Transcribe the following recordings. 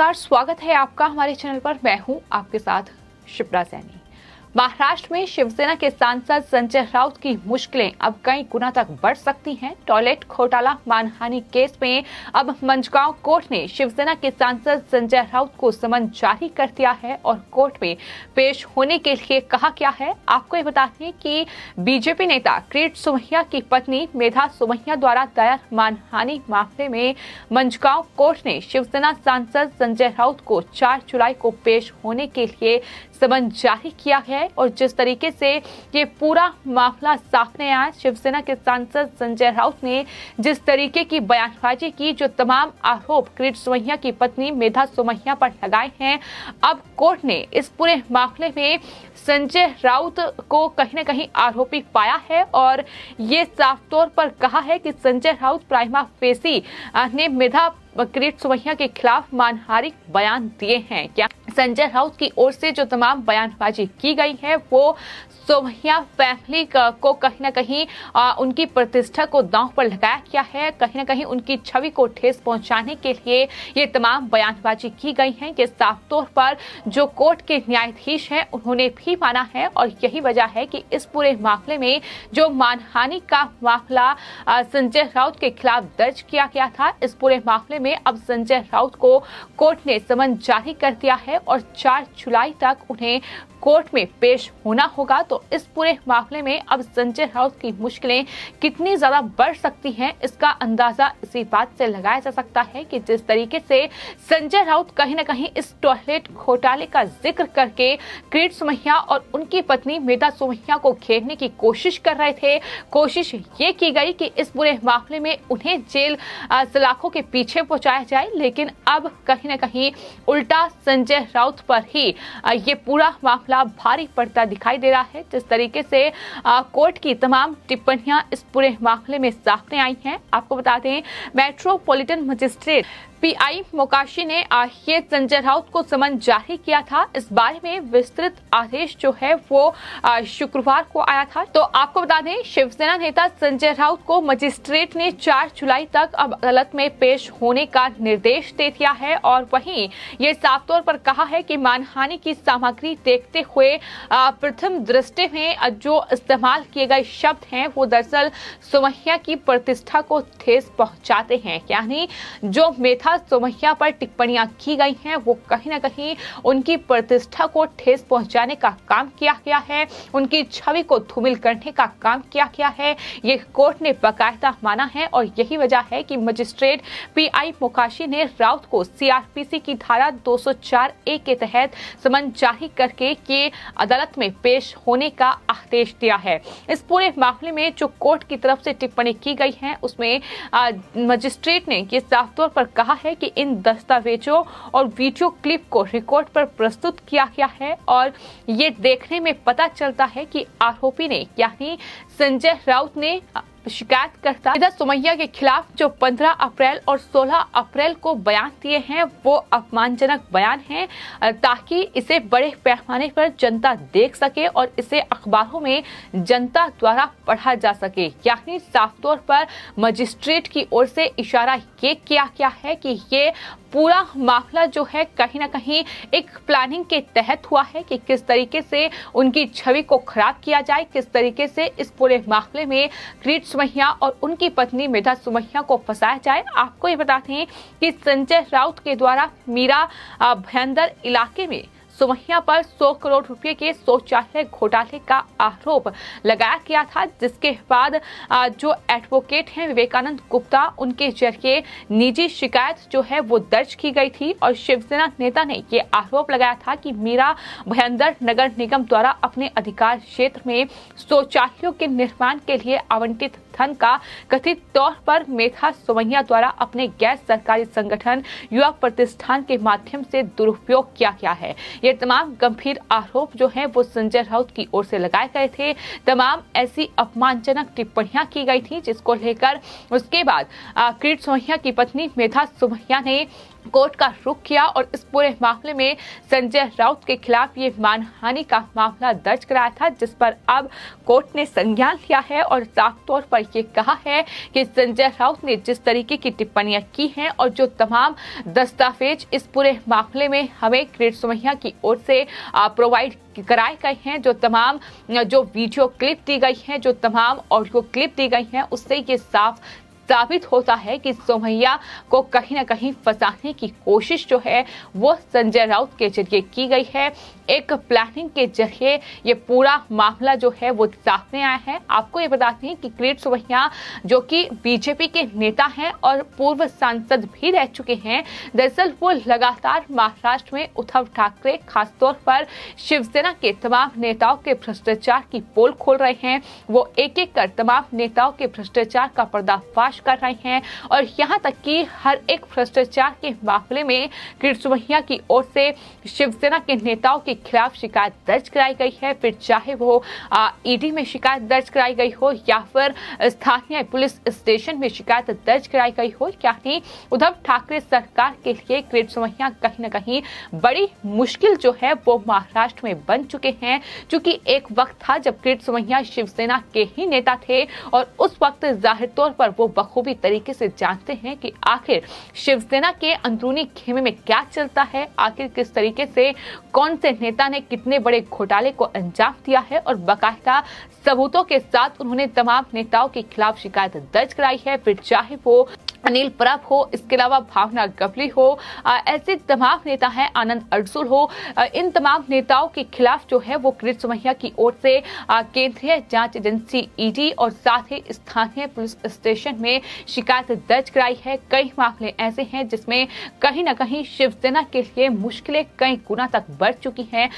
नमस्कार स्वागत है आपका हमारे चैनल पर। मैं हूँ आपके साथ शिप्रा सैनी। महाराष्ट्र में शिवसेना के सांसद संजय राउत की मुश्किलें अब कई गुना तक बढ़ सकती हैं। टॉयलेट घोटाला, मानहानि केस में अब मंजगांव कोर्ट ने शिवसेना के सांसद संजय राउत को समन जारी कर दिया है और कोर्ट में पेश होने के लिए कहा क्या है। आपको ये बता दें कि बीजेपी नेता क्रीट सुमैया की पत्नी मेधा सुमैया द्वारा दायर मानहानि मामले में मंजगांव कोर्ट ने शिवसेना सांसद संजय राउत को चार जुलाई को पेश होने के लिए समन जारी किया है और जिस तरीके से ये पूरा मामला सामने आया शिवसेना के सांसद संजय राउत ने जिस तरीके की बयानबाजी की, जो तमाम आरोप क्रीट सुमैया की पत्नी मेधा सोमैया पर लगाए हैं, अब कोर्ट ने इस पूरे मामले में संजय राउत को कहीं ना कहीं आरोपी पाया है और ये साफ़ तौर पर कहा है कि संजय राउत प्राइमा फेसी ने मेधा क्रीट सुवैया के खिलाफ मानहारिक बयान दिए हैं। क्या संजय राउत की ओर से जो तमाम बयानबाजी की गई है, वो सोमैया फैमिली को कहीं ना कहीं उनकी प्रतिष्ठा को दांव पर लगाया गया है। कहीं ना कहीं उनकी छवि को ठेस पहुँचाने के लिए ये तमाम बयानबाजी की गई है ये साफ़ तौर पर जो कोर्ट के न्यायाधीश हैं, उन्होंने भी माना है और यही वजह है कि इस पूरे मामले में जो मानहानि का मामला संजय राउत के खिलाफ दर्ज किया गया था, इस पूरे मामले में अब संजय राउत को कोर्ट ने समन जारी कर दिया है और चार जुलाई तक उन्हें कोर्ट में पेश होना होगा तो इस पूरे मामले में अब संजय राउत की मुश्किलें कितनी ज़्यादा बढ़ सकती हैं, इसका अंदाज़ा इसी बात से लगाया जा सकता है कि जिस तरीके से संजय राउत कहीं ना कहीं इस टॉयलेट घोटाले का ज़िक्र करके क्रीट सुमैया और उनकी पत्नी मेधा सुमैया को घेरने की कोशिश कर रहे थे, कोशिश ये की गई कि इस पूरे मामले में उन्हें जेल सलाखों के पीछे पहुँचाया जाए, लेकिन अब कहीं ना कहीं उल्टा संजय राउत पर ही ये पूरा मामला मामला भारी पड़ता दिखाई दे रहा है। जिस तरीके से कोर्ट की तमाम टिप्पणियाँ इस पूरे मामले में सामने आई हैं। आपको बता दें, मेट्रोपॉलिटन मजिस्ट्रेट पीआई मोकाशी ने ये संजय राउत को समन जारी किया था। इस बारे में विस्तृत आदेश जो है वो शुक्रवार को आया था। तो आपको बता दें, शिवसेना नेता संजय राउत को मजिस्ट्रेट ने 4 जुलाई तक अब अदालत में पेश होने का निर्देश दे दिया है और वहीं ये साफ़ तौर पर कहा है कि मानहानि की सामग्री देखते हुए प्रथम दृष्टि में जो इस्तेमाल किए गए शब्द हैं, वो दरअसल सुमहिया की प्रतिष्ठा को ठेस पहुंचाते हैं। यानी जो मेथा रेखा सोमैया पर टिप्पणियाँ की गई हैं। वो कहीं ना कहीं उनकी प्रतिष्ठा को ठेस पहुँचाने का काम किया गया है। उनकी छवि को धूमिल करने का काम किया गया है। ये कोर्ट ने बाकायदा माना है और यही वजह है कि मजिस्ट्रेट पीआई मोकाशी ने राउत को सीआरपीसी की धारा 204 ए के तहत समन जारी करके के अदालत में पेश होने का आदेश दिया है। इस पूरे मामले में जो कोर्ट की तरफ़ से टिप्पणी की गई है, उसमें मजिस्ट्रेट ने ये साफ़ तौर पर कहा है कि इन दस्तावेजों और वीडियो क्लिप को रिकॉर्ड पर प्रस्तुत किया गया है और ये देखने में पता चलता है कि आरोपी ने, यानी संजय राउत ने शिकायत करता। इधर सुमैया के खिलाफ जो 15 अप्रैल और 16 अप्रैल को बयान दिए हैं, वो अपमानजनक बयान हैं ताकि इसे बड़े पैमाने पर जनता देख सके और इसे अखबारों में जनता द्वारा पढ़ा जा सके। यानी साफ़ तौर पर मजिस्ट्रेट की ओर से इशारा ये किया गया है कि ये पूरा मामला जो है कहीं ना कहीं एक प्लानिंग के तहत हुआ है कि किस तरीके से उनकी छवि को खराब किया जाए, किस तरीके से इस पूरे मामले में क्रीट सुमहिया और उनकी पत्नी मेधा सुमहिया को फंसाया जाए। आपको ये बताते हैं कि संजय राउत के द्वारा मीरा भयंदर इलाके में सुमैया पर 100 करोड़ रुपए के शौचालय घोटाले का आरोप लगाया गया था, जिसके बाद जो एडवोकेट हैं विवेकानंद गुप्ता, उनके ज़रिए निजी शिकायत जो है वो दर्ज की गई थी और शिवसेना नेता ने ये आरोप लगाया था कि मीरा भयंदर नगर निगम द्वारा अपने अधिकार क्षेत्र में शौचालयों के निर्माण के लिए आवंटित धन का कथित तौर पर मेधा सोमैया द्वारा अपने गैर सरकारी संगठन युवा प्रतिष्ठान के माध्यम से दुरुपयोग किया गया है। ये तमाम गंभीर आरोप जो है, वो संजय राउत की ओर से लगाए गए थे। तमाम ऐसी अपमानजनक टिप्पणियाँ की गई थी, जिसको लेकर उसके बाद क्रीट सोमैया की पत्नी मेधा सोमैया ने कोर्ट का रुख किया और इस पूरे मामले में संजय राउत के खिलाफ ये मानहानि का मामला दर्ज कराया था, जिस पर अब कोर्ट ने संज्ञान लिया है और साफ़ तौर पर यह कहा है कि संजय राउत ने जिस तरीके की टिप्पणियाँ की हैं और जो तमाम दस्तावेज़ इस पूरे मामले में हमें क्रेड सुमैया की ओर से प्रोवाइड कराए गए हैं, जो तमाम, जो वीडियो क्लिप दी गई हैं, जो तमाम ऑडियो क्लिप दी गई हैं, उससे ये साफ़ साबित होता है कि सोमैया को कहीं ना कहीं फंसाने की कोशिश जो है, वो संजय राउत के ज़रिए की गई है। एक प्लानिंग के ज़रिए ये पूरा मामला जो है, वो सामने आया है। आपको ये बताते हैं कि क्रीट सोमैया जो कि बीजेपी के नेता हैं और पूर्व सांसद भी रह चुके हैं, दरअसल वो लगातार महाराष्ट्र में उद्धव ठाकरे, खासतौर पर शिवसेना के तमाम नेताओं के भ्रष्टाचार की पोल खोल रहे हैं। वो एक एक कर तमाम नेताओं के भ्रष्टाचार का पर्दाफाश कर रहे हैं और यहाँ तक कि हर एक भ्रष्टाचार के मामले में किरसुमैया की ओर से शिवसेना के नेताओं के खिलाफ शिकायत दर्ज कराई गई है। फिर चाहे वो ईडी में शिकायत दर्ज कराई गई हो या फिर स्थानीय पुलिस स्टेशन में शिकायत दर्ज कराई गई हो, यानी उद्धव ठाकरे सरकार के लिए किरसुमैया कहीं ना कहीं बड़ी मुश्किल जो है वो महाराष्ट्र में बन चुके हैं। क्योंकि एक वक्त था जब किरसुमैया शिवसेना के ही नेता थे और उस वक्त ज़ाहिर तौर पर वो बखूबी तरीके से जानते हैं कि आखिर शिवसेना के अंदरूनी खेमे में क्या चलता है, आखिर किस तरीके से, कौन से नेता ने कितने बड़े घोटाले को अंजाम दिया है और बाकायदा सबूतों के साथ उन्होंने तमाम नेताओं के खिलाफ शिकायत दर्ज कराई है। फिर चाहे वो अनिल परब हो, इसके अलावा भावना गवली हो ऐसे तमाम नेता हैं, आनंद अड़सुल हो। इन तमाम नेताओं के खिलाफ जो है वो कृत सुमैया की ओर से केंद्रीय जाँच एजेंसी ईडी और साथ ही स्थानीय पुलिस स्टेशन में शिकायत दर्ज कराई है। कई मामले ऐसे हैं जिसमें कहीं ना कहीं शिवसेना के लिए मुश्किलें कई गुना तक बढ़ चुकी हैं।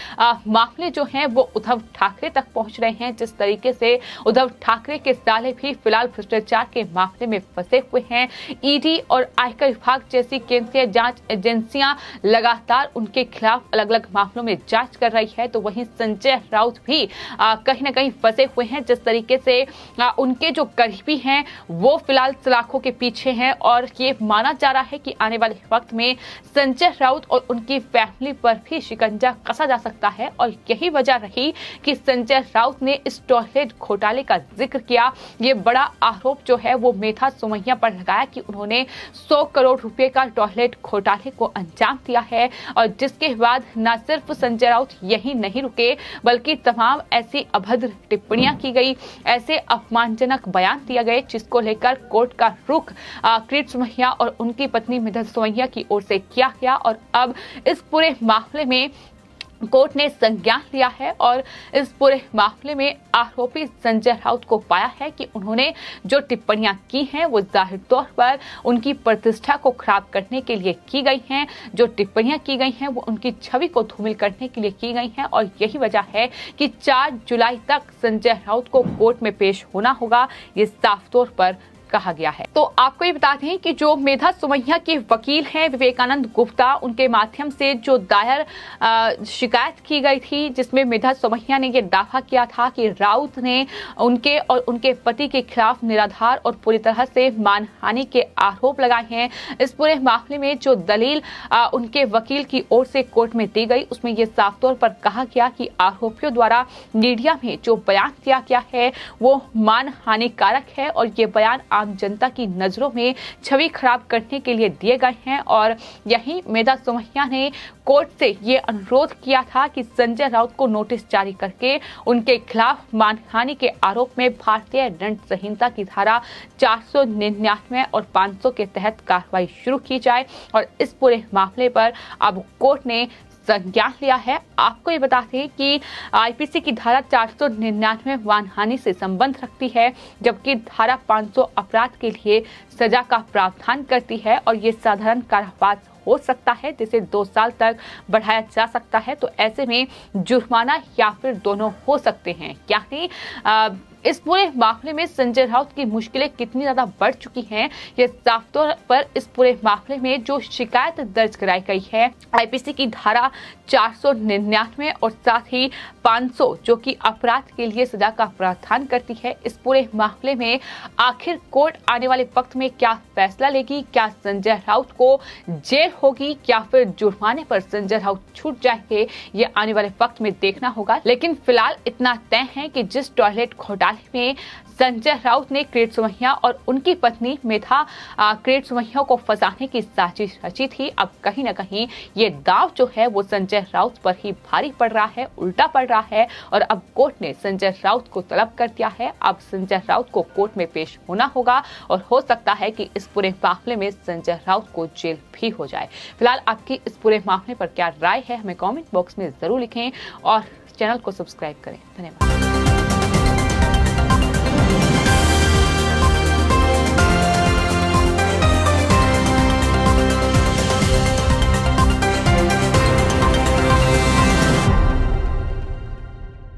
मामले जो हैं वो उद्धव ठाकरे तक पहुँच रहे हैं। जिस तरीके से उद्धव ठाकरे के साले भी फ़िलहाल भ्रष्टाचार के मामले में फंसे हुए हैं ईडी और आयकर विभाग जैसी केंद्रीय जाँच एजेंसियाँ लगातार उनके खिलाफ अलग अलग मामलों में जाँच कर रही है तो वहीं संजय राउत भी कहीं ना कहीं फंसे हुए हैं जिस तरीके से आ, उनके जो करीबी हैं वो फ़िलहाल सलाखों के पीछे हैं और ये माना जा रहा है कि आने वाले वक्त में संजय राउत और उनकी फैमिली पर भी शिकंजा कसा जा सकता है और यही वजह रही कि संजय राउत ने इस टॉयलेट घोटाले का ज़िक्र किया। ये बड़ा आरोप जो है वो मेधा सुमैया पर लगाया कि उन्होंने 100 करोड़ रुपए का टॉयलेट घोटाले को अंजाम दिया है और जिसके बाद न सिर्फ़ संजय राउत यही नहीं रुके, बल्कि तमाम ऐसी अभद्र टिप्पणियाँ की गई। ऐसे अपमानजनक बयान दिया गए, जिसको लेकर कोर्ट का रुख क्रीट सुमैया और उनकी पत्नी मिधल सुमैया की ओर से किया गया। और अब इस पूरे मामले में कोर्ट ने संज्ञान लिया है और इस पूरे मामले में आरोपी संजय राउत को पाया है कि उन्होंने जो टिप्पणियाँ की हैं, वो ज़ाहिर तौर पर उनकी प्रतिष्ठा को खराब करने के लिए की गई हैं। जो टिप्पणियाँ की गई हैं, वो उनकी छवि को धूमिल करने के लिए की गई हैं और यही वजह है कि 4 जुलाई तक संजय राउत को कोर्ट में पेश होना होगा। ये साफ़ तौर पर कहा गया है। तो आपको ये बता दें कि जो मेधा सुमैया के वकील हैं, विवेकानंद गुप्ता, उनके माध्यम से जो दायर शिकायत की गई थी, जिसमें मेधा सुमैया ने यह दावा किया था कि राउत ने उनके और उनके पति के खिलाफ निराधार और पूरी तरह से मानहानि के आरोप लगाए हैं। इस पूरे मामले में जो दलील उनके वकील की ओर से कोर्ट में दी गई, उसमें यह साफ़ तौर पर कहा गया कि आरोपियों द्वारा मीडिया में जो बयान दिया गया है, वो मान हानिकारक है और ये बयान आम जनता की नज़रों में छवि खराब करने के लिए दिए गए हैं और यही मेधा सोमैया ने कोर्ट से ये अनुरोध किया था कि संजय राउत को नोटिस जारी करके उनके खिलाफ मानहानि के आरोप में भारतीय दंड संहिता की धारा चार सौ निन्यानवे और 500 के तहत कार्रवाई शुरू की जाए और इस पूरे मामले पर अब कोर्ट ने संज्ञान लिया है। आपको ये बताते हैं कि आईपीसी की धारा चार सौ निन्यानवे वानहानि से संबंध रखती है, जबकि धारा 500 अपराध के लिए सजा का प्रावधान करती है और ये साधारण कारावास हो सकता है, जिसे दो साल तक बढ़ाया जा सकता है। तो ऐसे में जुर्माना या फिर दोनों हो सकते हैं। यानी इस पूरे मामले में संजय राउत की मुश्किलें कितनी ज़्यादा बढ़ चुकी हैं ये साफ़ तौर पर इस पूरे मामले में जो शिकायत दर्ज कराई गई है, आईपीसी की धारा चार सौ निन्यानवे और साथ ही 500 जो कि अपराध के लिए सजा का प्रावधान करती है, इस पूरे मामले में आखिर कोर्ट आने वाले वक्त में क्या फैसला लेगी, क्या संजय राउत को जेल होगी, क्या फिर जुर्माने पर संजय राउत छूट जाएँगे ये आने वाले वक्त में देखना होगा, लेकिन फ़िलहाल इतना तय है कि जिस टॉयलेट घोटाले में संजय राउत ने क्रेट सुमैया और उनकी पत्नी मेधा क्रेट सुमैया को फंसाने की साजिश रची थी। अब कहीं ना कहीं ये दाव जो है, वो संजय राउत पर ही भारी पड़ रहा है, उल्टा पड़ रहा है और अब कोर्ट ने संजय राउत को तलब कर दिया है। अब संजय राउत को कोर्ट में पेश होना होगा और हो सकता है कि इस पूरे मामले में संजय राउत को जेल भी हो जाए। फ़िलहाल आपकी इस पूरे मामले पर क्या राय है, हमें कॉमेंट बॉक्स में ज़रूर लिखें और चैनल को सब्सक्राइब करें। धन्यवाद।